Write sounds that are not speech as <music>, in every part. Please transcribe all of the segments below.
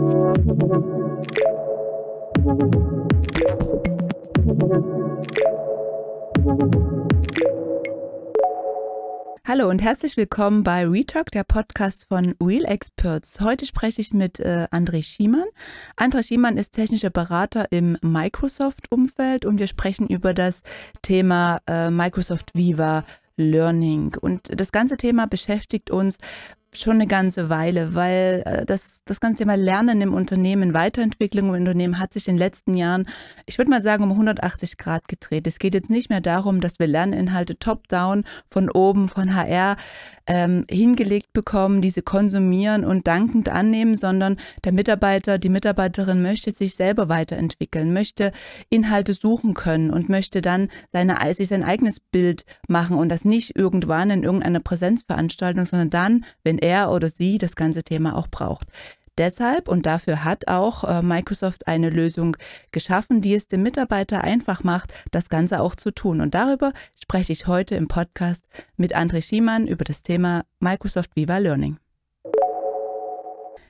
Hallo und herzlich willkommen bei Retalk, der Podcast von Real Experts. Heute spreche ich mit äh, André Schiemann. André Schiemann ist technischer Berater im Microsoft-Umfeld und wir sprechen über das Thema äh, Microsoft Viva Learning. Und das ganze Thema beschäftigt uns, schon eine ganze Weile, weil äh, das, das ganze Thema Lernen im Unternehmen, Weiterentwicklung im Unternehmen hat sich in den letzten Jahren, ich würde mal sagen, um 180 Grad gedreht. Es geht jetzt nicht mehr darum, dass wir Lerninhalte top-down von oben, von HR ähm, hingelegt bekommen, diese konsumieren und dankend annehmen, sondern der Mitarbeiter, die Mitarbeiterin möchte sich selber weiterentwickeln, möchte Inhalte suchen können und möchte dann seine, sich sein eigenes Bild machen und das nicht irgendwann in irgendeiner Präsenzveranstaltung, sondern dann, wenn er oder sie das ganze Thema auch braucht. Deshalb und dafür hat auch äh, Microsoft eine Lösung geschaffen, die es dem Mitarbeiter einfach macht, das Ganze auch zu tun. Und darüber spreche ich heute im Podcast mit André Schiemann über das Thema Microsoft Viva Learning.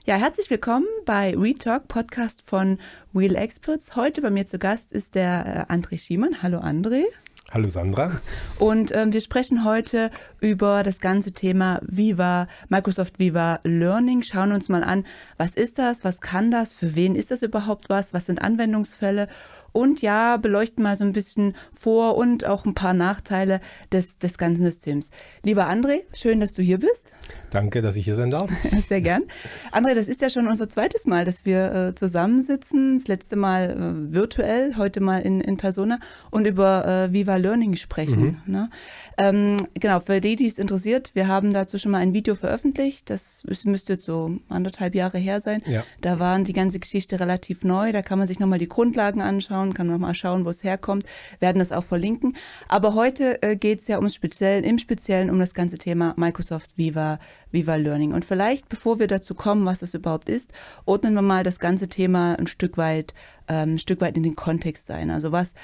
Ja, herzlich willkommen bei Retalk, Podcast von Real Experts. Heute bei mir zu Gast ist der äh, André Schiemann. Hallo André. Hallo Sandra. Und ähm, wir sprechen heute über das ganze Thema Viva, Microsoft Viva Learning. Schauen uns mal an, was ist das, was kann das, für wen ist das überhaupt was, was sind Anwendungsfälle und ja, beleuchten mal so ein bisschen Vor- und auch ein paar Nachteile des, des ganzen Systems. Lieber André, schön, dass du hier bist. Danke, dass ich hier sein darf. <laughs> Sehr gern. André, das ist ja schon unser zweites Mal, dass wir äh, zusammensitzen. Das letzte Mal äh, virtuell, heute mal in, in Persona und über äh, Viva Learning sprechen. Mhm. Ne? Ähm, genau, für die, die es interessiert, wir haben dazu schon mal ein Video veröffentlicht. Das müsste jetzt so anderthalb Jahre her sein. Ja. Da waren die ganze Geschichte relativ neu. Da kann man sich nochmal die Grundlagen anschauen, kann nochmal schauen, wo es herkommt. Werden das auch verlinken. Aber heute äh, geht es ja ums Speziellen, im Speziellen um das ganze Thema Microsoft Viva, Viva Learning. Und vielleicht, bevor wir dazu kommen, was das überhaupt ist, ordnen wir mal das ganze Thema ein Stück weit, ähm, ein Stück weit in den Kontext ein. Also was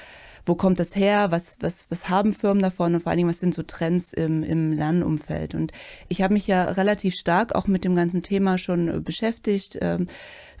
wo kommt das her, was, was, was haben Firmen davon und vor allen Dingen, was sind so Trends im, im Lernumfeld. Und ich habe mich ja relativ stark auch mit dem ganzen Thema schon äh, beschäftigt. Ähm,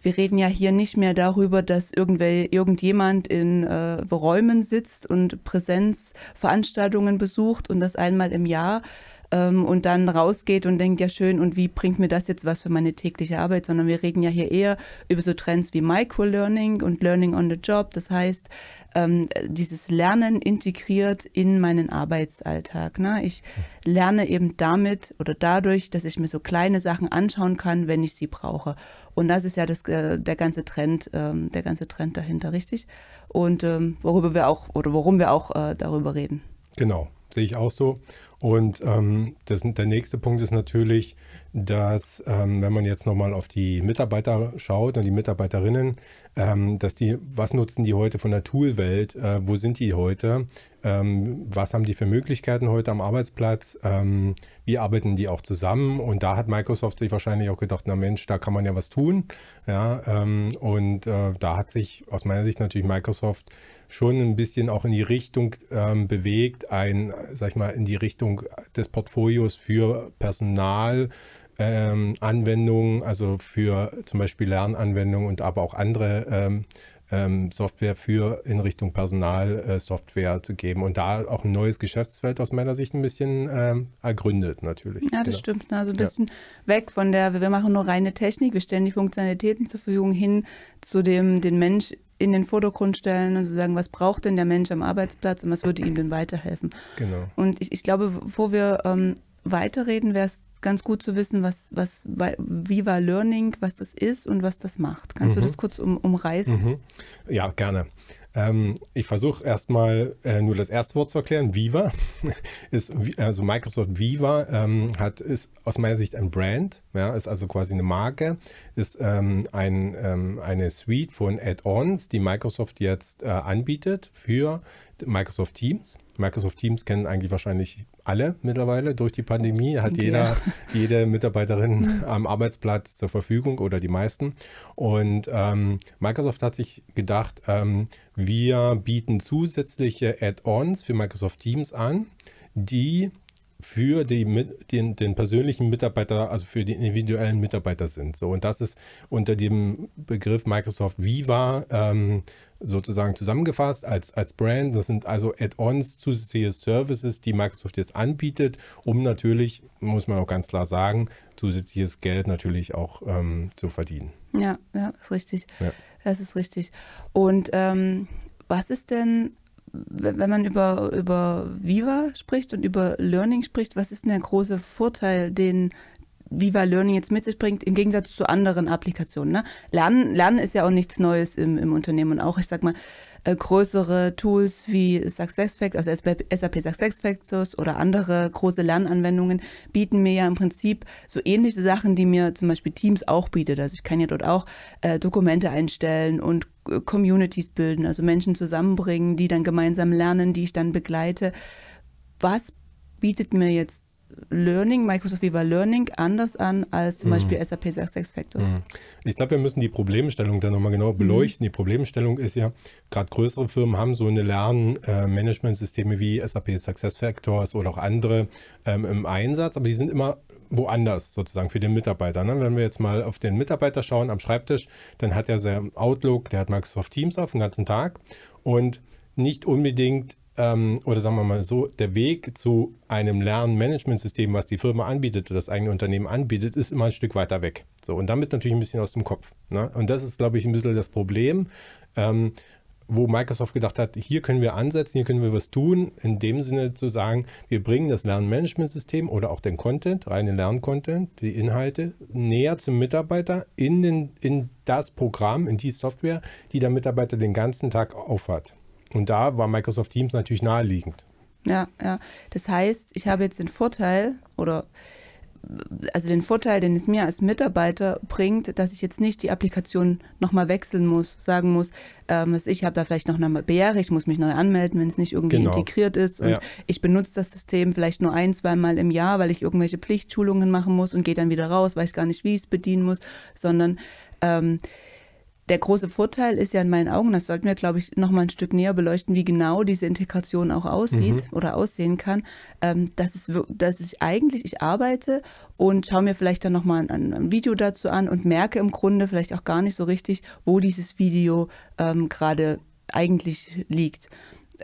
wir reden ja hier nicht mehr darüber, dass irgendjemand in äh, Räumen sitzt und Präsenzveranstaltungen besucht und das einmal im Jahr ähm, und dann rausgeht und denkt, ja schön, und wie bringt mir das jetzt was für meine tägliche Arbeit, sondern wir reden ja hier eher über so Trends wie Microlearning und Learning on the Job. Das heißt, ähm, dieses Lernen integriert in meinen Arbeitsalltag. Ne? Ich lerne eben damit oder dadurch, dass ich mir so kleine Sachen anschauen kann, wenn ich sie brauche. Und das ist ja das, äh, der ganze Trend, ähm, der ganze Trend dahinter, richtig? Und ähm, worüber wir auch oder worum wir auch äh, darüber reden. Genau, sehe ich auch so. Und ähm, das, der nächste Punkt ist natürlich, dass ähm, wenn man jetzt nochmal auf die Mitarbeiter schaut und die Mitarbeiterinnen, ähm, dass die, was nutzen die heute von der Toolwelt, äh, wo sind die heute, ähm, was haben die für Möglichkeiten heute am Arbeitsplatz, ähm, wie arbeiten die auch zusammen? Und da hat Microsoft sich wahrscheinlich auch gedacht, na Mensch, da kann man ja was tun, ja, ähm, und äh, da hat sich aus meiner Sicht natürlich Microsoft schon ein bisschen auch in die Richtung ähm, bewegt, ein, sag ich mal, in die Richtung des Portfolios für Personal, ähm, Anwendungen, also für zum Beispiel Lernanwendungen und aber auch andere ähm, ähm, Software für in Richtung Personalsoftware äh, zu geben und da auch ein neues Geschäftsfeld aus meiner Sicht ein bisschen ähm, ergründet natürlich. Ja, das genau. stimmt. Also ein bisschen ja. weg von der, wir machen nur reine Technik, wir stellen die Funktionalitäten zur Verfügung hin zu dem, den Mensch in den Vordergrund stellen und zu sagen, was braucht denn der Mensch am Arbeitsplatz und was würde ihm denn weiterhelfen. Genau. Und ich, ich glaube, bevor wir ähm, weiterreden, wäre es ganz gut zu wissen, was, was Viva Learning, was das ist und was das macht. Kannst mhm. du das kurz um, umreißen? Mhm. Ja, gerne. Ähm, ich versuche erstmal äh, nur das erste Wort zu erklären. Viva <laughs> ist, also Microsoft Viva ähm, hat, ist aus meiner Sicht ein Brand, ja, ist also quasi eine Marke, ist ähm, ein, ähm, eine Suite von Add-ons, die Microsoft jetzt äh, anbietet für Microsoft Teams. Microsoft Teams kennen eigentlich wahrscheinlich alle mittlerweile durch die Pandemie, hat jeder, jede Mitarbeiterin <laughs> am Arbeitsplatz zur Verfügung oder die meisten. Und ähm, Microsoft hat sich gedacht, ähm, wir bieten zusätzliche Add-ons für Microsoft Teams an, die für die, den, den persönlichen Mitarbeiter, also für den individuellen Mitarbeiter sind. So, und das ist unter dem Begriff Microsoft Viva ähm, sozusagen zusammengefasst als, als Brand. Das sind also Add-ons, zusätzliche Services, die Microsoft jetzt anbietet, um natürlich, muss man auch ganz klar sagen, zusätzliches Geld natürlich auch ähm, zu verdienen. Ja, ja, ist richtig. Ja. Das ist richtig. Und ähm, was ist denn wenn man über, über Viva spricht und über Learning spricht, was ist denn der große Vorteil, den Viva Learning jetzt mit sich bringt, im Gegensatz zu anderen Applikationen? Ne? Lernen, Lernen ist ja auch nichts Neues im, im Unternehmen und auch, ich sag mal, äh, größere Tools wie SuccessFactors, also SAP SuccessFactors oder andere große Lernanwendungen bieten mir ja im Prinzip so ähnliche Sachen, die mir zum Beispiel Teams auch bietet. Also ich kann ja dort auch äh, Dokumente einstellen und äh, Communities bilden, also Menschen zusammenbringen, die dann gemeinsam lernen, die ich dann begleite. Was bietet mir jetzt Learning, Microsoft Viva Learning anders an als zum mhm. Beispiel SAP SuccessFactors. Mhm. Ich glaube, wir müssen die Problemstellung dann nochmal genau beleuchten. Mhm. Die Problemstellung ist ja, gerade größere Firmen haben so eine Lernmanagementsysteme wie SAP SuccessFactors oder auch andere ähm, im Einsatz, aber die sind immer woanders sozusagen für den Mitarbeiter. Ne? Wenn wir jetzt mal auf den Mitarbeiter schauen am Schreibtisch, dann hat er sein Outlook, der hat Microsoft Teams auf den ganzen Tag und nicht unbedingt ähm, oder sagen wir mal so, der Weg zu einem Lernmanagementsystem, was die Firma anbietet oder das eigene Unternehmen anbietet, ist immer ein Stück weiter weg. So, und damit natürlich ein bisschen aus dem Kopf. Ne? Und das ist, glaube ich, ein bisschen das Problem. Ähm, wo Microsoft gedacht hat, hier können wir ansetzen, hier können wir was tun, in dem Sinne zu sagen, wir bringen das Lernmanagementsystem oder auch den Content, reine Lerncontent, die Inhalte näher zum Mitarbeiter in, den, in das Programm, in die Software, die der Mitarbeiter den ganzen Tag aufhat. Und da war Microsoft Teams natürlich naheliegend. Ja, ja. Das heißt, ich habe jetzt den Vorteil oder also den Vorteil, den es mir als Mitarbeiter bringt, dass ich jetzt nicht die Applikation nochmal wechseln muss, sagen muss, ähm, ich habe da vielleicht noch eine Barriere, ich muss mich neu anmelden, wenn es nicht irgendwie genau. integriert ist und ja. ich benutze das System vielleicht nur ein, zweimal im Jahr, weil ich irgendwelche Pflichtschulungen machen muss und gehe dann wieder raus, weiß gar nicht, wie ich es bedienen muss, sondern ähm, der große Vorteil ist ja in meinen Augen, das sollten wir, glaube ich, noch mal ein Stück näher beleuchten, wie genau diese Integration auch aussieht mhm. oder aussehen kann, ähm, dass, es, dass ich eigentlich, ich arbeite und schaue mir vielleicht dann noch mal ein, ein, Video dazu an und merke im Grunde vielleicht auch gar nicht so richtig, wo dieses Video ähm, gerade eigentlich liegt.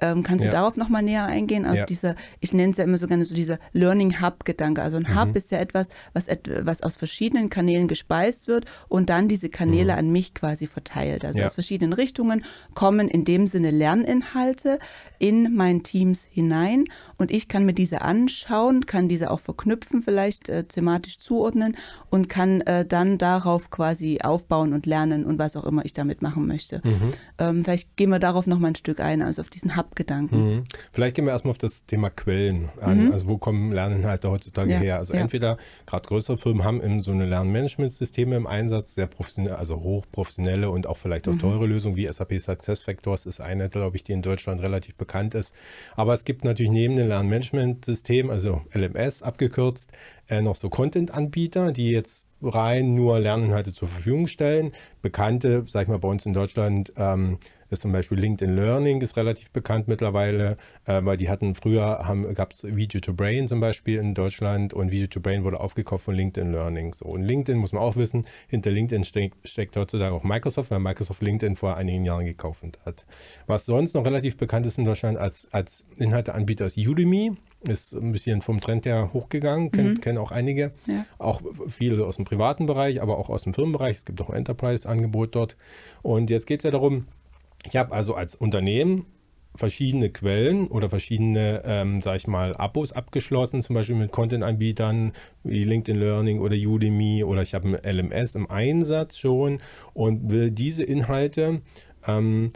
Ähm, kannst du ja. darauf nochmal näher eingehen? Also ja. dieser, ich nenne es ja immer so gerne so dieser Learning Hub-Gedanke. Also ein mhm. Hub ist ja etwas, was, was aus verschiedenen Kanälen gespeist wird und dann diese Kanäle mhm. an mich quasi verteilt. Also ja. aus verschiedenen Richtungen kommen in dem Sinne Lerninhalte in mein Teams hinein und ich kann mir diese anschauen, kann diese auch verknüpfen, vielleicht äh, thematisch zuordnen und kann äh, dann darauf quasi aufbauen und lernen und was auch immer ich damit machen möchte. Mhm. Ähm, vielleicht gehen wir darauf nochmal ein Stück ein, also auf diesen Hub Hub-Gedanken. Mhm. Vielleicht gehen wir erstmal auf das Thema Quellen an. Mhm. Also wo kommen Lerninhalte heutzutage ja. her? Also ja. entweder gerade größere Firmen haben in so eine Lernmanagementsysteme im Einsatz, sehr professionelle, also hochprofessionelle und auch vielleicht auch mhm. teure Lösungen wie SAP SuccessFactors ist eine, glaube ich, die in Deutschland relativ bekannt ist. Aber es gibt natürlich neben dem Lernmanagementsystem, also LMS abgekürzt, äh, noch so Content-Anbieter, die jetzt rein nur Lerninhalte zur Verfügung stellen. Bekannte, sag ich mal, bei uns in Deutschland ähm, ist zum Beispiel LinkedIn Learning, ist relativ bekannt mittlerweile, äh, weil die hatten früher, gab es Video to Brain zum Beispiel in Deutschland und Video to Brain wurde aufgekauft von LinkedIn Learning. So, und LinkedIn muss man auch wissen, hinter LinkedIn steckt, steckt heutzutage auch Microsoft, weil Microsoft LinkedIn vor einigen Jahren gekauft hat. Was sonst noch relativ bekannt ist in Deutschland als, als Inhalteanbieter ist Udemy ist ein bisschen vom Trend her hochgegangen, mhm. kennen auch einige, ja. auch viele aus dem privaten Bereich, aber auch aus dem Firmenbereich. Es gibt auch ein Enterprise-Angebot dort. Und jetzt geht es ja darum, ich habe also als Unternehmen verschiedene Quellen oder verschiedene, ähm, sag ich mal, Abos abgeschlossen, zum Beispiel mit Content-Anbietern wie LinkedIn Learning oder Udemy oder ich habe ein LMS im Einsatz schon und will diese Inhalte ähm,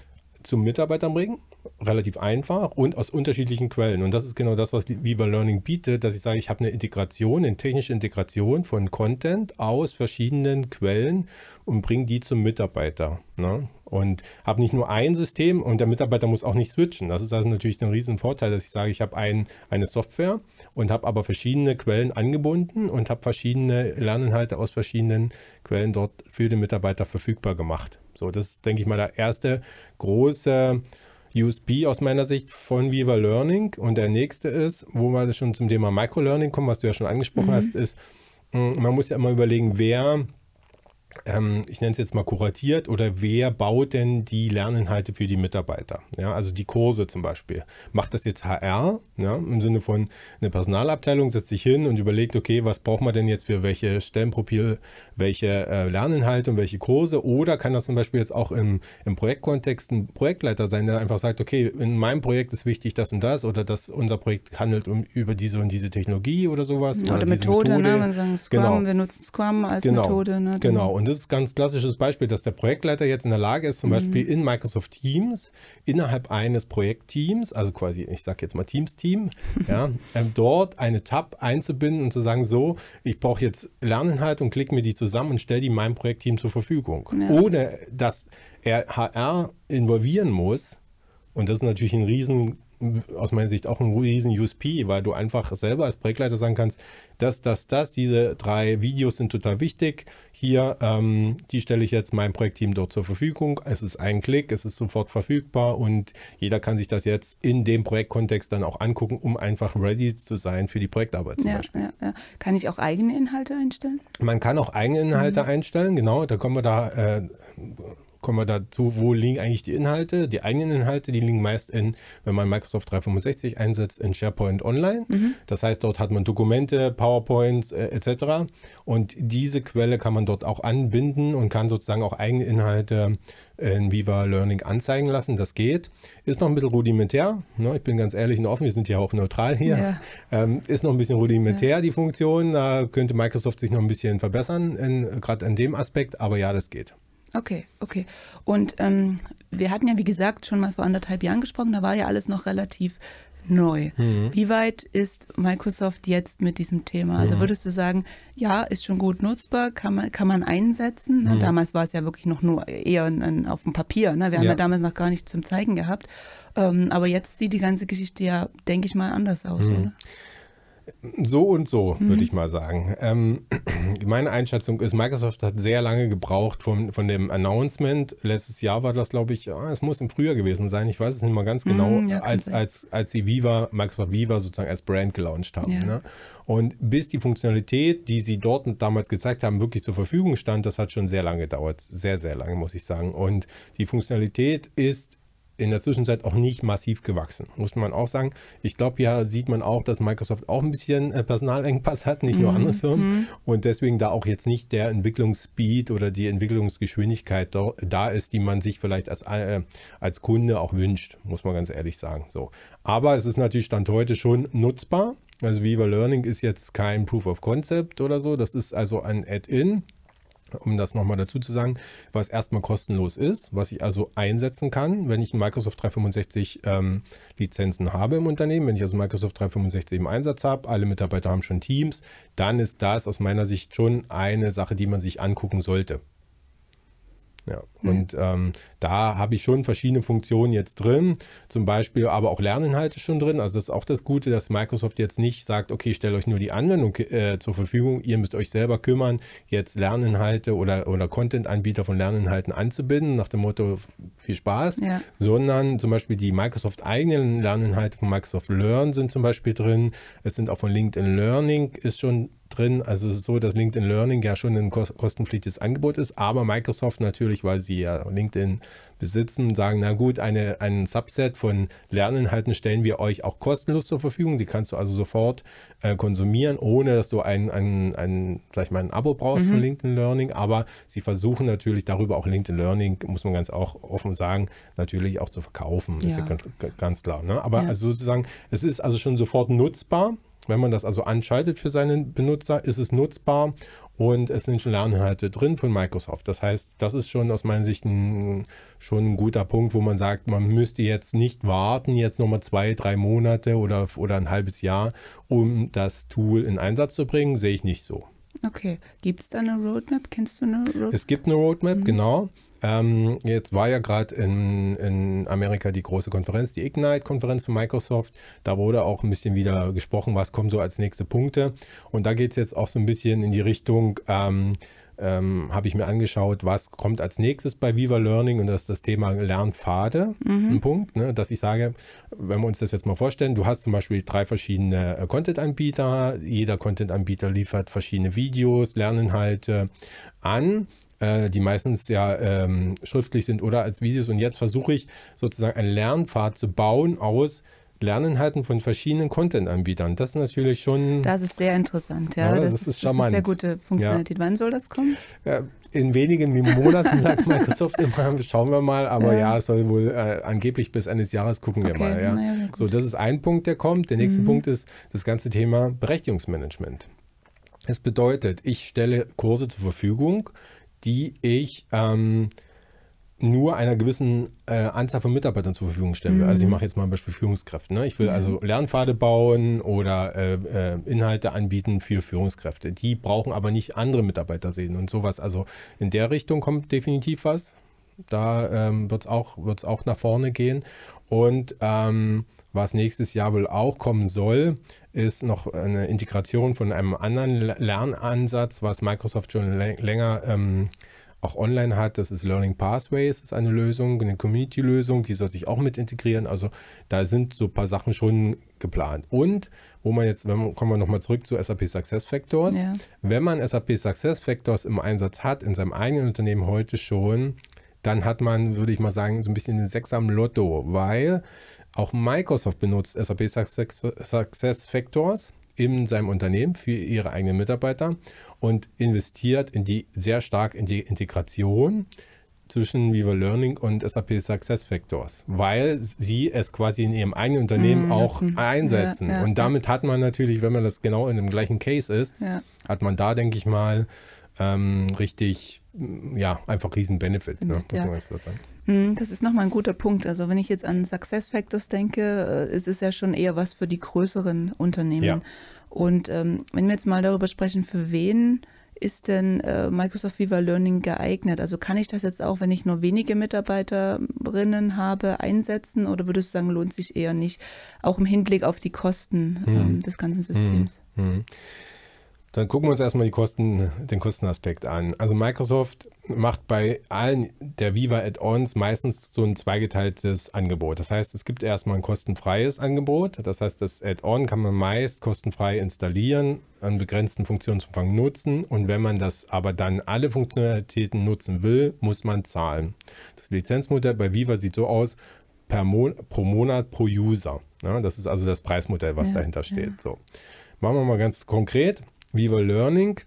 zum Mitarbeiter bringen relativ einfach und aus unterschiedlichen Quellen. Und das ist genau das, was Viva Learning bietet, dass ich sage, ich habe eine Integration, eine technische Integration von Content aus verschiedenen Quellen und bringe die zum Mitarbeiter. Ne? Und habe nicht nur ein System und der Mitarbeiter muss auch nicht switchen. Das ist also natürlich ein riesen Vorteil, dass ich sage, ich habe ein, eine Software und habe aber verschiedene Quellen angebunden und habe verschiedene Lerninhalte aus verschiedenen Quellen dort für den Mitarbeiter verfügbar gemacht. So, das ist, denke ich mal, der erste große USP aus meiner Sicht von Viva Learning. Und der nächste ist, wo wir schon zum Thema Microlearning kommen, was du ja schon angesprochen mhm. hast, ist, mm, man muss ja immer überlegen, wer ähm, ich nenne es jetzt mal kuratiert, oder wer baut denn die Lerninhalte für die Mitarbeiter? Ja, also die Kurse zum Beispiel. Macht das jetzt HR, ja, im Sinne von eine Personalabteilung setzt sich hin und überlegt, okay, was braucht man denn jetzt für welche Stellenprofil, welche äh, Lerninhalte und welche Kurse? Oder kann das zum Beispiel jetzt auch im, im Projektkontext ein Projektleiter sein, der einfach sagt, okay, in meinem Projekt ist wichtig das und das oder dass unser Projekt handelt um, über diese und diese Technologie oder sowas. Oder, oder Methode, Methode, ne? Man sagt Scrum, genau. wir nutzen Scrum als genau. Methode. Ne? Genau, und das ist ein ganz klassisches Beispiel, dass der Projektleiter jetzt in der Lage ist, zum mhm. Beispiel in Microsoft Teams innerhalb eines Projektteams, also quasi, ich sage jetzt mal Teams-Team, <laughs> ja, ähm, dort eine Tab einzubinden und zu sagen, so, ich brauche jetzt Lerninhalte und klicke mir die zusammen und stelle die meinem Projektteam zur Verfügung. Ja. Ohne dass er HR involvieren muss. Und das ist natürlich ein riesen aus meiner Sicht auch ein riesen USP, weil du einfach selber als Projektleiter sagen kannst, das, das, das, diese drei Videos sind total wichtig. Hier, ähm, die stelle ich jetzt meinem Projektteam dort zur Verfügung. Es ist ein Klick, es ist sofort verfügbar und jeder kann sich das jetzt in dem Projektkontext dann auch angucken, um einfach ready zu sein für die Projektarbeit zum ja, Beispiel. Ja, ja. Kann ich auch eigene Inhalte einstellen? Man kann auch eigene Inhalte mhm. einstellen, genau. Da kommen wir da äh, kommen wir dazu, wo liegen eigentlich die Inhalte? Die eigenen Inhalte, die liegen meist in, wenn man Microsoft 365 einsetzt, in SharePoint Online. Mhm. Das heißt, dort hat man Dokumente, PowerPoint äh, etc. Und diese Quelle kann man dort auch anbinden und kann sozusagen auch eigene Inhalte in Viva Learning anzeigen lassen. Das geht. Ist noch ein bisschen rudimentär. Ne? Ich bin ganz ehrlich und offen, wir sind ja auch neutral hier. Ja. Ähm, ist noch ein bisschen rudimentär, ja. die Funktion. Da könnte Microsoft sich noch ein bisschen verbessern, gerade an dem Aspekt. Aber ja, das geht. Okay, okay. Und ähm, wir hatten ja, wie gesagt, schon mal vor anderthalb Jahren gesprochen, da war ja alles noch relativ neu. Mhm. Wie weit ist Microsoft jetzt mit diesem Thema? Also mhm. würdest du sagen, ja, ist schon gut nutzbar, kann man, kann man einsetzen? Mhm. damals war es ja wirklich noch nur eher ein, auf dem Papier. Ne? Wir haben ja. ja damals noch gar nicht zum Zeigen gehabt. Ähm, aber jetzt sieht die ganze Geschichte ja, denke ich mal, anders aus, mhm. oder? So und so, mhm. würde ich mal sagen. Ähm, <clears throat> meine Einschätzung ist, Microsoft hat sehr lange gebraucht von, von dem Announcement. Letztes Jahr war das, glaube ich, ja, es muss im Frühjahr gewesen sein. Ich weiß es nicht mal ganz genau, mhm, ja, als, als, als sie Viva, Microsoft Viva sozusagen als Brand gelauncht haben. Ja. Ne? Und bis die Funktionalität, die sie dort damals gezeigt haben, wirklich zur Verfügung stand, das hat schon sehr lange gedauert. Sehr, sehr lange, muss ich sagen. Und die Funktionalität ist in der Zwischenzeit auch nicht massiv gewachsen, muss man auch sagen. Ich glaube, hier sieht man auch, dass Microsoft auch ein bisschen äh, Personalengpass hat, nicht nur mhm. andere Firmen. Mhm. Und deswegen da auch jetzt nicht der Entwicklungsspeed oder die Entwicklungsgeschwindigkeit da ist, die man sich vielleicht als, äh, als Kunde auch wünscht, muss man ganz ehrlich sagen. So. Aber es ist natürlich Stand heute schon nutzbar. Also Viva Learning ist jetzt kein Proof of Concept oder so. Das ist also ein Add-in um das nochmal dazu zu sagen, was erstmal kostenlos ist, was ich also einsetzen kann, wenn ich Microsoft 365 ähm, Lizenzen habe im Unternehmen, wenn ich also Microsoft 365 im Einsatz habe, alle Mitarbeiter haben schon Teams, dann ist das aus meiner Sicht schon eine Sache, die man sich angucken sollte. Ja, und ähm, da habe ich schon verschiedene Funktionen jetzt drin, zum Beispiel aber auch Lerninhalte schon drin. Also das ist auch das Gute, dass Microsoft jetzt nicht sagt, okay, stellt euch nur die Anwendung äh, zur Verfügung, ihr müsst euch selber kümmern, jetzt Lerninhalte oder, oder Content-Anbieter von Lerninhalten anzubinden, nach dem Motto viel Spaß, ja. sondern zum Beispiel die Microsoft eigenen Lerninhalte von Microsoft Learn sind zum Beispiel drin. Es sind auch von LinkedIn Learning ist schon drin. Also es ist so, dass LinkedIn Learning ja schon ein kostenpflichtiges Angebot ist, aber Microsoft natürlich, weil sie ja LinkedIn besitzen, sagen, na gut, eine, ein Subset von Lerninhalten stellen wir euch auch kostenlos zur Verfügung. Die kannst du also sofort äh, konsumieren, ohne dass du ein, ein, ein, sag mal, ein Abo brauchst mhm. von LinkedIn Learning. Aber sie versuchen natürlich darüber auch LinkedIn Learning, muss man ganz auch offen sagen, natürlich auch zu verkaufen. Ja. Ist ja ganz, ganz klar. Ne? Aber ja. also sozusagen, es ist also schon sofort nutzbar. Wenn man das also anschaltet für seinen Benutzer, ist es nutzbar und es sind schon Lerninhalte drin von Microsoft. Das heißt, das ist schon aus meiner Sicht ein, schon ein guter Punkt, wo man sagt, man müsste jetzt nicht warten, jetzt nochmal zwei, drei Monate oder, oder ein halbes Jahr, um das Tool in Einsatz zu bringen. Sehe ich nicht so. Okay. Gibt es da eine Roadmap? Kennst du eine Roadmap? Es gibt eine Roadmap, mhm. genau. Ähm, jetzt war ja gerade in, in Amerika die große Konferenz, die Ignite-Konferenz von Microsoft. Da wurde auch ein bisschen wieder gesprochen, was kommen so als nächste Punkte. Und da geht es jetzt auch so ein bisschen in die Richtung, ähm, ähm, habe ich mir angeschaut, was kommt als nächstes bei Viva Learning und das ist das Thema Lernpfade. Mhm. Ein Punkt, ne, dass ich sage, wenn wir uns das jetzt mal vorstellen, du hast zum Beispiel drei verschiedene äh, Content-Anbieter, jeder Content-Anbieter liefert verschiedene Videos, Lerninhalte an äh, die meistens ja ähm, schriftlich sind oder als Videos. Und jetzt versuche ich sozusagen einen Lernpfad zu bauen aus Lerninhalten von verschiedenen Content-Anbietern. Das ist natürlich schon. Das ist sehr interessant, ja. ja das, das, ist charmant. Das ist sehr gute Funktionalität. Ja. Wann soll das kommen? Ja, in wenigen Monaten <laughs> sagt Microsoft immer, schauen wir mal, aber ja, ja es soll wohl äh, angeblich bis Ende des Jahres gucken okay. wir mal. Ja. Naja, so, das ist ein Punkt, der kommt. Der nächste mhm. Punkt ist das ganze Thema Berechtigungsmanagement. Es bedeutet, ich stelle Kurse zur Verfügung, die ich ähm, nur einer gewissen äh, Anzahl von Mitarbeitern zur Verfügung stellen will. Mhm. Also ich mhm. mache jetzt mal ein Beispiel Führungskräfte. Ne? Ich will ja. also Lernpfade bauen oder äh, äh, Inhalte anbieten für Führungskräfte. Die brauchen aber nicht andere Mitarbeiter sehen und sowas. Also in der Richtung kommt definitiv was. Da ähm, wird es auch, wird's auch nach vorne gehen. Und ähm, was nächstes Jahr wohl auch kommen soll, ist noch eine Integration von einem anderen Lernansatz, was Microsoft schon länger ähm, auch online hat. Das ist Learning Pathways, ist eine Lösung, eine Community-Lösung, die soll sich auch mit integrieren. Also da sind so ein paar Sachen schon geplant. Und wo man jetzt, wenn man, kommen wir nochmal zurück zu SAP Success Factors. Ja. Wenn man SAP Success Factors im Einsatz hat, in seinem eigenen Unternehmen heute schon, dann hat man, würde ich mal sagen, so ein bisschen den Sechs am Lotto, weil auch Microsoft benutzt SAP Success Factors in seinem Unternehmen für ihre eigenen Mitarbeiter und investiert in die sehr stark in die Integration zwischen Viva Learning und SAP Success Factors, weil sie es quasi in ihrem eigenen Unternehmen mm, auch einsetzen. Ja, ja, und damit hat man natürlich, wenn man das genau in dem gleichen Case ist, ja. hat man da, denke ich mal, ähm, richtig, ja, einfach riesen Benefit. Ne? Das, hm, das ist nochmal ein guter Punkt. Also wenn ich jetzt an Success Factors denke, äh, es ist ja schon eher was für die größeren Unternehmen. Und ähm, wenn wir jetzt mal darüber sprechen, für wen ist denn äh, Microsoft Viva Learning geeignet? Also kann ich das jetzt auch, wenn ich nur wenige Mitarbeiterinnen habe, einsetzen oder würdest du sagen, lohnt sich eher nicht, auch im Hinblick auf die Kosten hm. ähm, des ganzen Systems? Hm. Hm. Dann gucken wir uns erstmal die Kosten, den Kostenaspekt an. Also Microsoft macht bei allen der Viva Add-ons meistens so ein zweigeteiltes Angebot. Das heißt, es gibt erstmal ein kostenfreies Angebot. Das heißt, das Add-on kann man meist kostenfrei installieren, an begrenzten Funktionsumfang nutzen. Und wenn man das aber dann alle Funktionalitäten nutzen will, muss man zahlen. Das Lizenzmodell bei Viva sieht so aus, per Mon pro Monat pro User. Ja, das ist also das Preismodell, was ja, dahinter steht. Ja. So. Machen wir mal ganz konkret. Viva Learning,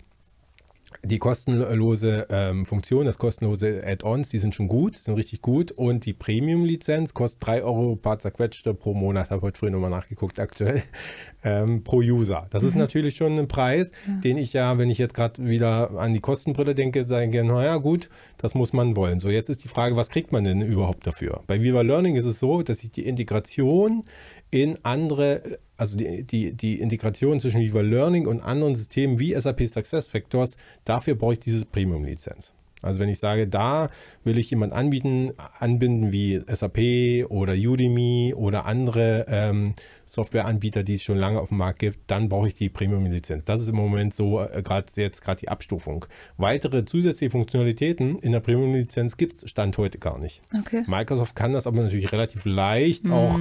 die kostenlose ähm, Funktion, das kostenlose Add-ons, die sind schon gut, sind richtig gut. Und die Premium-Lizenz kostet 3 Euro paar zerquetschte pro Monat, habe heute früh nochmal nachgeguckt, aktuell, <laughs> ähm, pro User. Das mhm. ist natürlich schon ein Preis, ja. den ich ja, wenn ich jetzt gerade wieder an die Kostenbrille denke, sage, naja gut, das muss man wollen. So, jetzt ist die Frage, was kriegt man denn überhaupt dafür? Bei Viva Learning ist es so, dass ich die Integration in andere, also die, die, die Integration zwischen Viva Learning und anderen Systemen wie SAP Success Factors, dafür brauche ich diese Premium-Lizenz. Also wenn ich sage, da will ich jemand anbieten, anbinden wie SAP oder Udemy oder andere ähm, Softwareanbieter, die es schon lange auf dem Markt gibt, dann brauche ich die Premium-Lizenz. Das ist im Moment so äh, gerade jetzt gerade die Abstufung. Weitere zusätzliche Funktionalitäten in der Premium-Lizenz gibt es Stand heute gar nicht. Okay. Microsoft kann das aber natürlich relativ leicht mhm. auch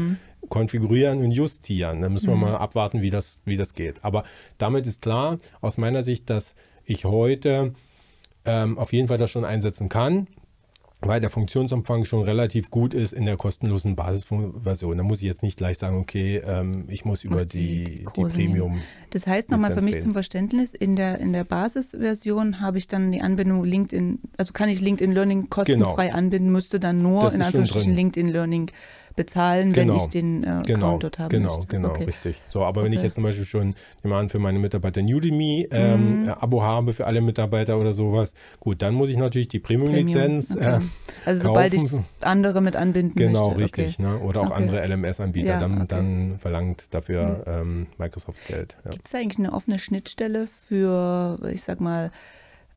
konfigurieren und justieren. Da müssen wir mhm. mal abwarten, wie das, wie das geht. Aber damit ist klar, aus meiner Sicht, dass ich heute ähm, auf jeden Fall das schon einsetzen kann, weil der Funktionsumfang schon relativ gut ist in der kostenlosen Basisversion. Da muss ich jetzt nicht gleich sagen, okay, ähm, ich muss, muss über die, die, die Premium. Nehmen. Das heißt nochmal für mich reden. zum Verständnis, in der, in der Basisversion habe ich dann die Anbindung LinkedIn, also kann ich LinkedIIn Learning kostenfrei genau. anbinden, müsste dann nur das in Anführungsstrichen LinkedIn Learning bezahlen, genau. wenn ich den äh, genau. Account dort habe. Genau, möchte. genau, okay. richtig. So, aber okay. wenn ich jetzt zum Beispiel schon jemanden für meine Mitarbeiter ein Udemy ähm, mhm. Abo habe für alle Mitarbeiter oder sowas, gut, dann muss ich natürlich die Premium-Lizenz Premium. okay. äh, Also sobald ich andere mit anbinden genau, möchte. Genau, richtig. Ne? Oder auch andere LMS-Anbieter, ja, dann, dann verlangt dafür mhm. ähm, Microsoft Geld. Ja. Gibt es eigentlich eine offene Schnittstelle für, ich sag mal,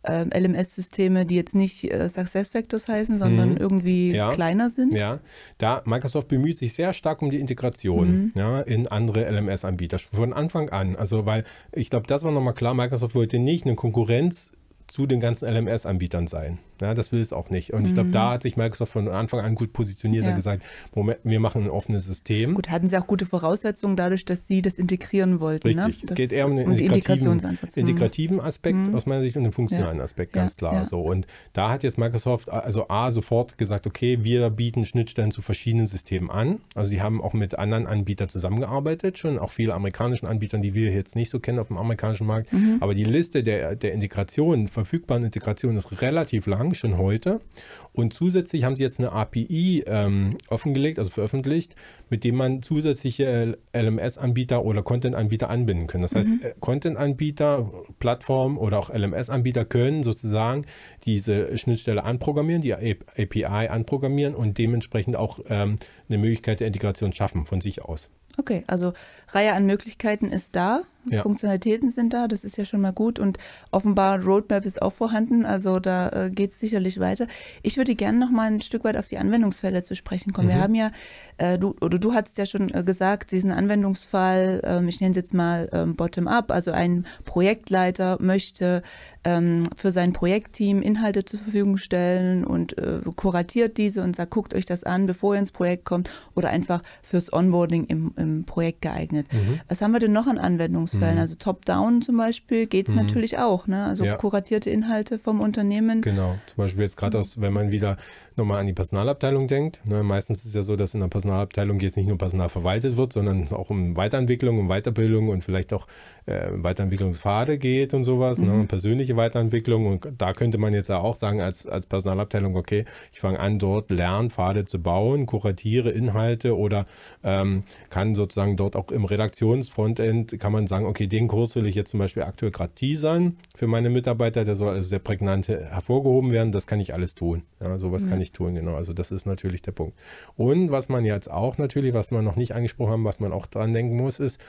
ähm, LMS-Systeme, die jetzt nicht äh, SuccessFactors heißen, sondern mhm. irgendwie ja. kleiner sind. Ja, da Microsoft bemüht sich sehr stark um die Integration mhm. ja, in andere LMS-Anbieter von Anfang an. Also, weil ich glaube, das war nochmal klar, Microsoft wollte nicht eine Konkurrenz zu den ganzen LMS-Anbietern sein. Ja, das will es auch nicht. Und ich glaube, da hat sich Microsoft von Anfang an gut positioniert Ja. und gesagt, Moment, wir machen ein offenes System. Gut, hatten sie auch gute Voraussetzungen dadurch, dass sie das integrieren wollten. Richtig. Ne? es Das- geht eher um den integrativen. Mhm. integrativen Aspekt aus meiner Sicht und den funktionalen Aspekt, ganz Ja, klar. ja. So. Und da hat jetzt Microsoft also A sofort gesagt, okay, wir bieten Schnittstellen zu verschiedenen Systemen an. Also die haben auch mit anderen Anbietern zusammengearbeitet, schon auch viele amerikanischen Anbietern, die wir jetzt nicht so kennen auf dem amerikanischen Markt. Mhm. Aber die Liste der, der Integrationen, verfügbaren Integrationen ist relativ lang, schon heute. Und zusätzlich haben sie jetzt eine API ähm, offengelegt, also veröffentlicht, mit dem man zusätzliche LMS-Anbieter oder Content-Anbieter anbinden kann. Das heißt, äh, Content-Anbieter, Plattformen oder auch LMS-Anbieter können sozusagen diese Schnittstelle anprogrammieren, die API anprogrammieren und dementsprechend auch ähm, eine Möglichkeit der Integration schaffen von sich aus. Okay, also Reihe an Möglichkeiten ist da, Ja. Funktionalitäten sind da, das ist ja schon mal gut und offenbar Roadmap ist auch vorhanden, also da äh, geht es sicherlich weiter. Ich würde gerne noch mal ein Stück weit auf die Anwendungsfälle zu sprechen kommen. Wir haben ja, äh, du oder du hast ja schon äh, gesagt, diesen Anwendungsfall, ähm, ich nenne es jetzt mal ähm, Bottom-up, also ein Projektleiter möchte ähm, für sein Projektteam Inhalte zur Verfügung stellen und äh, kuratiert diese und sagt, guckt euch das an, bevor ihr ins Projekt kommt oder einfach fürs Onboarding im, im Projekt geeignet. Mhm. Was haben wir denn noch an Anwendungsfällen? Also Top-Down zum Beispiel geht es natürlich auch, ne? also Mhm. Ja. kuratierte Inhalte vom Unternehmen. Genau, zum Beispiel jetzt gerade aus, wenn man wieder nochmal an die Personalabteilung denkt. Ne, meistens ist es ja so, dass in der Personalabteilung jetzt nicht nur Personal verwaltet wird, sondern auch um Weiterentwicklung, um Weiterbildung und vielleicht auch äh, Weiterentwicklungspfade geht und sowas, ne, persönliche Weiterentwicklung. Und da könnte man jetzt auch sagen, als, als Personalabteilung, okay, ich fange an, dort Lernpfade zu bauen, kuratiere Inhalte oder ähm, kann sozusagen dort auch im Redaktionsfrontend, kann man sagen, okay, den Kurs will ich jetzt zum Beispiel aktuell gerade teasern für meine Mitarbeiter, der soll also sehr prägnant hervorgehoben werden, das kann ich alles tun. Ja, sowas kann ich tun, genau. Also das ist natürlich der Punkt. Und was man jetzt auch natürlich, was wir noch nicht angesprochen haben, was man auch dran denken muss, ist,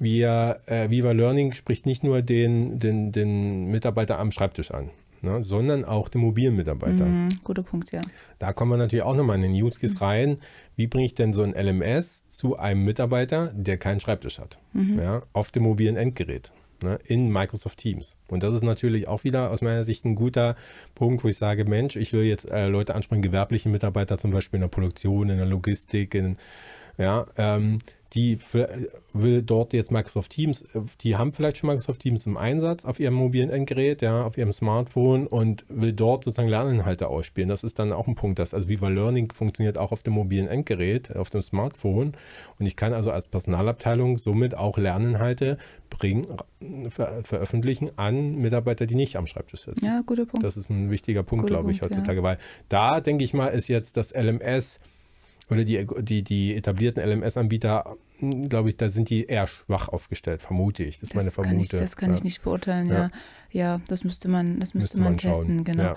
wir, äh, Viva Learning spricht nicht nur den, den, den Mitarbeiter am Schreibtisch an, ne, sondern auch den mobilen Mitarbeiter. Mhm, guter Punkt, ja. Da kommen wir natürlich auch nochmal in den Use Case rein. Wie bringe ich denn so ein LMS zu einem Mitarbeiter, der keinen Schreibtisch hat? Ja, auf dem mobilen Endgerät. Ne, in Microsoft Teams. Und das ist natürlich auch wieder aus meiner Sicht ein guter Punkt, wo ich sage, Mensch, ich will jetzt äh, Leute ansprechen, gewerbliche Mitarbeiter zum Beispiel in der Produktion, in der Logistik, in, ja, ähm, die will dort jetzt Microsoft Teams, äh, die haben vielleicht schon Microsoft Teams im Einsatz auf ihrem mobilen Endgerät, ja, auf ihrem Smartphone und will dort sozusagen Lerninhalte ausspielen. Das ist dann auch ein Punkt, dass also Viva Learning funktioniert auch auf dem mobilen Endgerät, auf dem Smartphone und ich kann also als Personalabteilung somit auch Lerninhalte bringen, ver veröffentlichen an Mitarbeiter, die nicht am Schreibtisch sitzen. Ja, guter Punkt. Das ist ein wichtiger Punkt, Guter glaube ich, Punkt, ja. heutzutage, weil da, denke ich mal, ist jetzt das LMS oder die, die, die etablierten LMS-Anbieter, glaube ich, da sind die eher schwach aufgestellt, vermute ich. Das ist meine Vermutung. das kann ja. ich nicht beurteilen, ja. Ja. Ja, das müsste man, das müsste, Müsste man, man testen, genau. ja.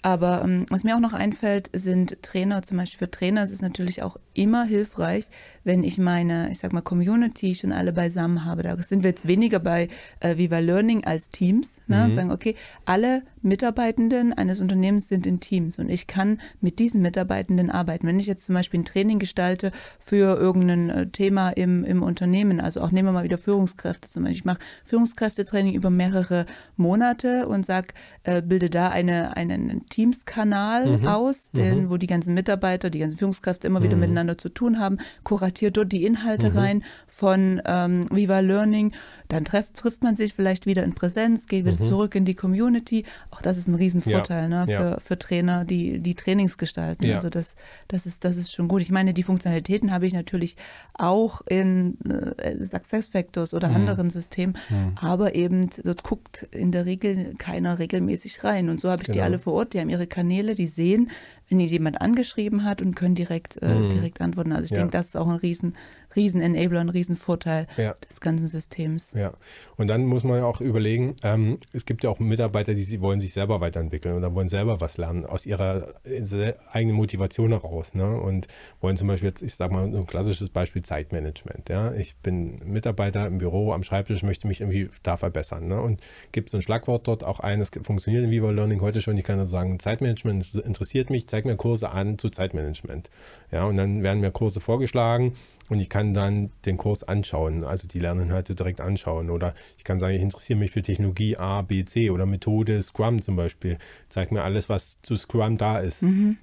Aber ähm, was mir auch noch einfällt, sind Trainer. Zum Beispiel für Trainer ist es natürlich auch immer hilfreich, wenn ich meine, ich sag mal, Community schon alle beisammen habe. Da sind wir jetzt weniger bei äh, Viva Learning als Teams. Ne? Mhm. Sagen, okay, alle Mitarbeitenden eines Unternehmens sind in Teams und ich kann mit diesen Mitarbeitenden arbeiten. Wenn ich jetzt zum Beispiel ein Training gestalte für irgendein äh, Thema im, im Unternehmen, also auch nehmen wir mal wieder Führungskräfte zum Beispiel. Ich mache Führungskräftetraining über mehrere Monate und sag, äh, bilde da eine, einen Teams-Kanal Mhm. aus, den, wo die ganzen Mitarbeiter, die ganzen Führungskräfte immer Mhm. wieder miteinander zu tun haben, kuratiert dort die Inhalte rein von ähm, Viva Learning. Dann treff, trifft man sich vielleicht wieder in Präsenz, geht wieder zurück in die Community. Auch das ist ein Riesenvorteil Mhm. Ja, ne, ja. für, für Trainer, die, die Trainings gestalten. Ja. Also das, das, ist, das ist schon gut. Ich meine, die Funktionalitäten habe ich natürlich auch in äh, SuccessFactors Mhm. oder anderen Systemen, aber eben dort guckt in der Regel keiner regelmäßig rein. Und so habe ich die Genau. alle vor Ort, die haben ihre Kanäle, die sehen, wenn die jemand angeschrieben hat und können direkt, äh, direkt antworten. Also ich Mhm. Denke, das ist auch ein riesen, riesen Enabler, ein riesen Vorteil Ja. des ganzen Systems. Ja, und dann muss man ja auch überlegen, ähm, es gibt ja auch Mitarbeiter, die wollen sich selber weiterentwickeln oder wollen selber was lernen, aus ihrer äh, eigenen Motivation heraus. Ne? Und wollen zum Beispiel jetzt, ich sage mal, ein klassisches Beispiel Zeitmanagement. Ja? Ich bin Mitarbeiter im Büro am Schreibtisch, möchte mich irgendwie da verbessern. Ne? Und gibt so ein Schlagwort dort auch ein, es funktioniert in Viva Learning heute schon, ich kann also sagen, Zeitmanagement interessiert mich, zeig mir Kurse an zu Zeitmanagement. Ja, und dann werden mir Kurse vorgeschlagen und ich kann dann den Kurs anschauen, also die Lerninhalte direkt anschauen. Oder ich kann sagen, ich interessiere mich für Technologie A, B, C oder Methode Scrum zum Beispiel. Zeig mir alles, was zu Scrum da ist. Mhm.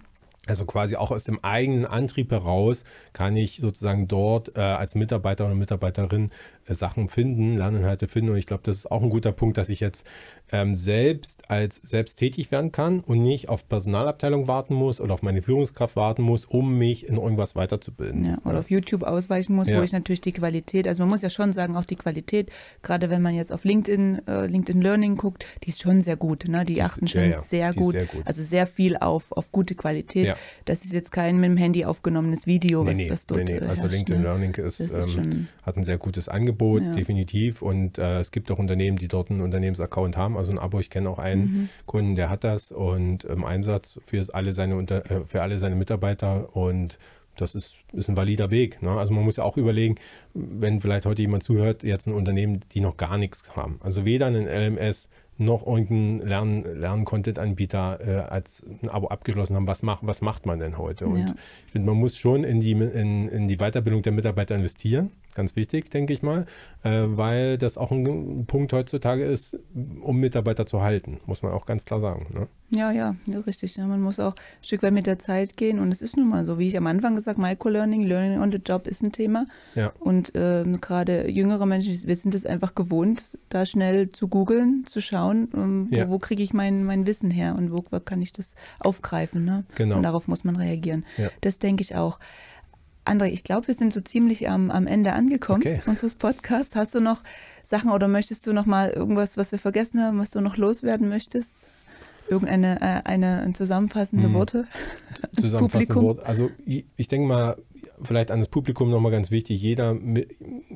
Also quasi auch aus dem eigenen Antrieb heraus kann ich sozusagen dort äh, als Mitarbeiter oder Mitarbeiterin äh, Sachen finden, Lerninhalte finden. Und ich glaube, das ist auch ein guter Punkt, dass ich jetzt ähm, selbst als selbst tätig werden kann und nicht auf Personalabteilung warten muss oder auf meine Führungskraft warten muss, um mich in irgendwas weiterzubilden. Ja, oder ja. auf YouTube ausweichen muss, ja. wo ich natürlich die Qualität, also man muss ja schon sagen, auch die Qualität, gerade wenn man jetzt auf LinkedIn, äh, LinkedIn Learning guckt, die ist schon sehr gut. Ne? Die, die achten ist, schon sehr, gut, sehr, gut, Also sehr viel auf, auf gute Qualität. Das ist jetzt kein mit dem Handy aufgenommenes Video, was, nee, was dort nee, nee. Also herrscht, LinkedIn ne? Learning ist, ist ähm, hat ein sehr gutes Angebot, definitiv. Und äh, es gibt auch Unternehmen, die dort einen Unternehmensaccount haben also ein Abo. Ich kenne auch einen mhm. Kunden, der hat das und im Einsatz für alle seine, äh, für alle seine Mitarbeiter und das ist, ist ein valider Weg. Ne? Also man muss ja auch überlegen, wenn vielleicht heute jemand zuhört, jetzt ein Unternehmen, die noch gar nichts haben. Also weder ein LMS noch irgendeinen Lern, Lern-Content-Anbieter äh, als ein Abo abgeschlossen haben. Was, mach, was macht man denn heute? Und ja. ich finde, man muss schon in die, in, in die Weiterbildung der Mitarbeiter investieren. Ganz wichtig, denke ich mal, äh, weil das auch ein Punkt heutzutage ist, um Mitarbeiter zu halten, muss man auch ganz klar sagen. Ne? Ja, ja, ja, richtig. Ja, man muss auch ein Stück weit mit der Zeit gehen und es ist nun mal so, wie ich am Anfang gesagt habe, Microlearning, Learning on the Job ist ein Thema. Ja. Und äh, gerade jüngere Menschen, wir sind es einfach gewohnt, da schnell zu googeln, zu schauen, um, ja. wo, wo kriege ich mein, mein Wissen her und wo, kann ich das aufgreifen. Ne? Genau. Und darauf muss man reagieren. Das denke ich auch. André, ich glaube, wir sind so ziemlich am, am Ende angekommen okay. unseres Podcasts. Hast du noch Sachen oder möchtest du noch mal irgendwas, was wir vergessen haben, was du noch loswerden möchtest? Irgendeine äh, eine zusammenfassende hm. Worte? <laughs> Zusammenfassende Worte. Also ich, ich denke mal, vielleicht an das Publikum nochmal ganz wichtig, jeder,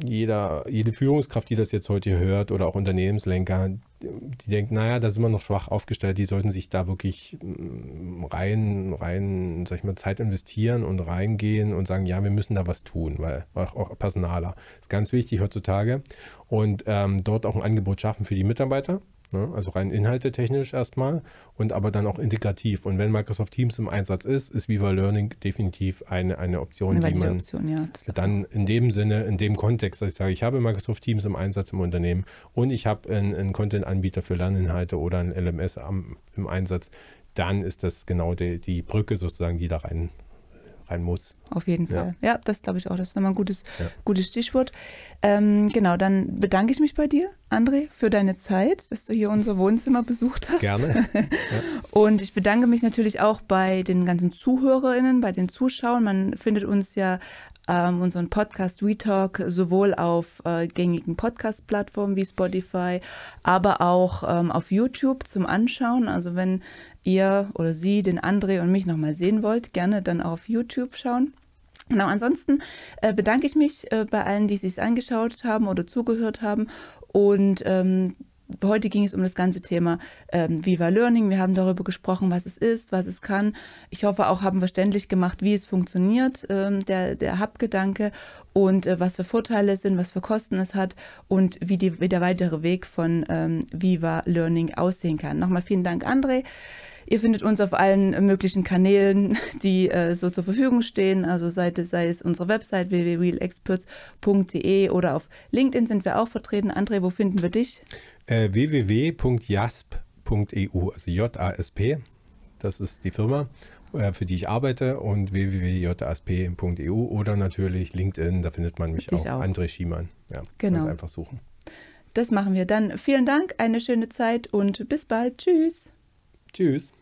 jeder, jede Führungskraft, die das jetzt heute hört oder auch Unternehmenslenker, die denkt, naja, da sind wir noch schwach aufgestellt, die sollten sich da wirklich mm, rein, rein, sag ich mal, Zeit investieren und reingehen und sagen, ja, wir müssen da was tun, weil auch, auch Personaler ist ganz wichtig heutzutage und ähm, dort auch ein Angebot schaffen für die Mitarbeiter? Also rein inhaltetechnisch erstmal und aber dann auch integrativ. Und wenn Microsoft Teams im Einsatz ist, ist Viva Learning definitiv eine, eine Option, eine die man Option, ja. dann in dem Sinne, in dem Kontext, dass ich sage, ich habe Microsoft Teams im Einsatz im Unternehmen und ich habe einen, einen Content-Anbieter für Lerninhalte oder ein LMS am, im Einsatz, dann ist das genau die, die Brücke sozusagen, die da rein rein muss. Auf jeden Fall. Ja, ja das glaube ich auch. Das ist nochmal ein gutes, ja. gutes Stichwort. Ähm, genau, dann bedanke ich mich bei dir, André, für deine Zeit, dass du hier unser Wohnzimmer besucht hast. Gerne. <laughs> Ja. Und ich bedanke mich natürlich auch bei den ganzen ZuhörerInnen, bei den Zuschauern. Man findet uns ja ähm, unseren Podcast WeTalk sowohl auf äh, gängigen Podcast-Plattformen wie Spotify, aber auch ähm, auf YouTube zum Anschauen. Also wenn ihr oder sie den André und mich nochmal sehen wollt, gerne dann auf YouTube schauen. Genau, ansonsten äh, bedanke ich mich äh, bei allen, die sich angeschaut haben oder zugehört haben und ähm, Heute ging es um das ganze Thema ähm, Viva Learning. Wir haben darüber gesprochen, was es ist, was es kann. Ich hoffe auch, haben verständlich gemacht, wie es funktioniert, ähm, der, der Hub-Gedanke und äh, was für Vorteile es sind, was für Kosten es hat und wie, die, wie der weitere Weg von ähm, Viva Learning aussehen kann. Nochmal vielen Dank, André. Ihr findet uns auf allen möglichen Kanälen, die äh, so zur Verfügung stehen. Also Seite, sei es unsere Website www.realexperts.de oder auf LinkedIn sind wir auch vertreten. André, wo finden wir dich? Äh, www.jasp.eu, also J-A-S-P. Das ist die Firma, äh, für die ich arbeite und www.jasp.eu oder natürlich LinkedIn, da findet man mich auch. auch. André Schiemann. Ja, genau. einfach suchen. Das machen wir dann. Vielen Dank, eine schöne Zeit und bis bald. Tschüss. Tschüss.